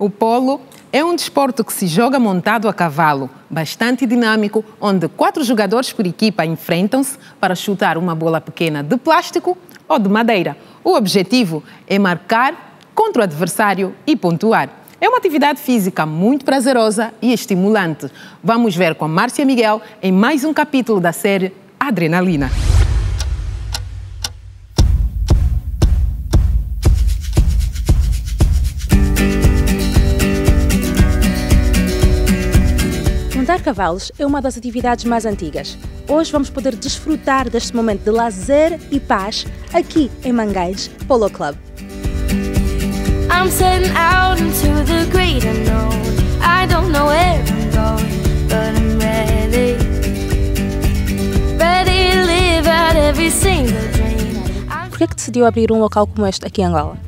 O polo é um desporto que se joga montado a cavalo, bastante dinâmico, onde quatro jogadores por equipa enfrentam-se para chutar uma bola pequena de plástico ou de madeira. O objetivo é marcar contra o adversário e pontuar. É uma atividade física muito prazerosa e estimulante. Vamos ver com Márcia Miguel em mais um capítulo da série Adrenalina. Montar cavalos é uma das atividades mais antigas. Hoje vamos poder desfrutar deste momento de lazer e paz aqui em Mangães Polo Club. I'm setting out into the great unknown. I don't know where I'm going, but I'm ready. Ready to live out every single dream. Por é que decidiu abrir um local como este aqui em Angola?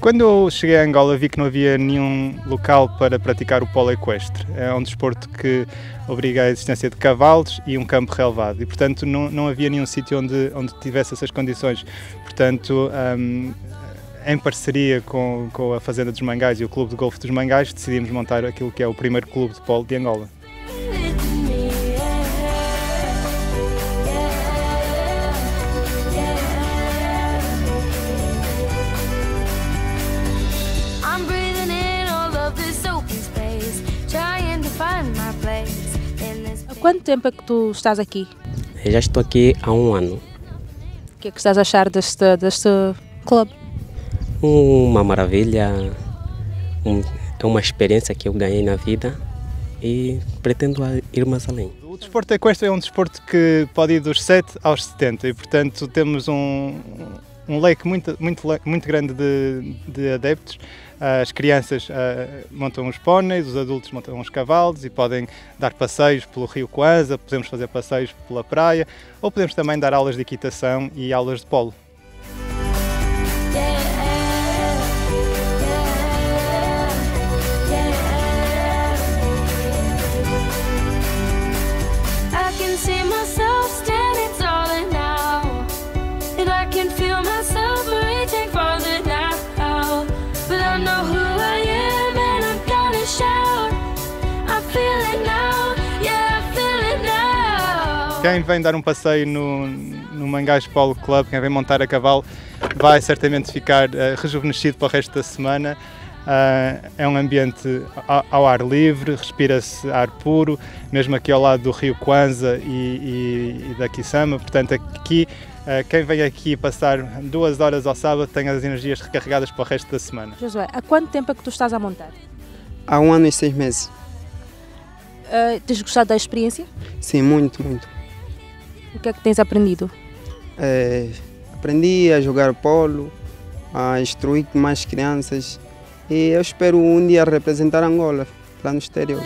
Quando eu cheguei a Angola vi que não havia nenhum local para praticar o polo equestre. É um desporto que obriga a existência de cavalos e um campo relevado e, portanto, não, não havia nenhum sítio onde, onde tivesse essas condições. Portanto, um, em parceria com, com a Fazenda dos Mangais e o Clube de Golfe dos Mangais, decidimos montar aquilo que é o primeiro clube de polo de Angola. Quanto tempo é que tu estás aqui? Eu já estou aqui há um ano. O que é que estás a achar deste, deste clube? Uma maravilha, um, é uma experiência que eu ganhei na vida e pretendo ir mais além. O desporto equestre é um desporto que pode ir dos 7 aos 70 e, portanto, temos um, um leque muito, muito, muito grande de, de adeptos as crianças uh, montam os póneis, os adultos montam os cavalos e podem dar passeios pelo rio Coanza, podemos fazer passeios pela praia ou podemos também dar aulas de equitação e aulas de polo. Quem vem dar um passeio no, no Mangás Polo Club, quem vem montar a cavalo, vai certamente ficar uh, rejuvenescido para o resto da semana. Uh, é um ambiente ao, ao ar livre, respira-se ar puro, mesmo aqui ao lado do rio Kwanza e, e, e da Kisama. Portanto, aqui, uh, quem vem aqui passar duas horas ao sábado tem as energias recarregadas para o resto da semana. Josué, há quanto tempo é que tu estás a montar? Há um ano e seis meses. Uh, tens gostado da experiência? Sim, muito, muito. O que é que tens aprendido? É, aprendi a jogar polo, a instruir mais crianças e eu espero um dia representar Angola lá no exterior.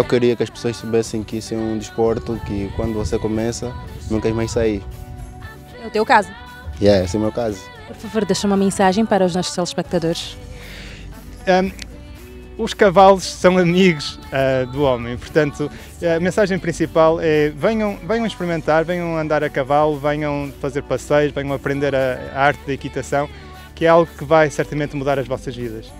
Eu queria que as pessoas soubessem que isso é um desporto que quando você começa, nunca quer mais sair. É o teu caso? É, yeah, esse é o meu caso. Por favor, deixa uma mensagem para os nossos telespectadores. Um, os cavalos são amigos uh, do homem, portanto, a mensagem principal é venham, venham experimentar, venham andar a cavalo, venham fazer passeios, venham aprender a, a arte da equitação, que é algo que vai certamente mudar as vossas vidas.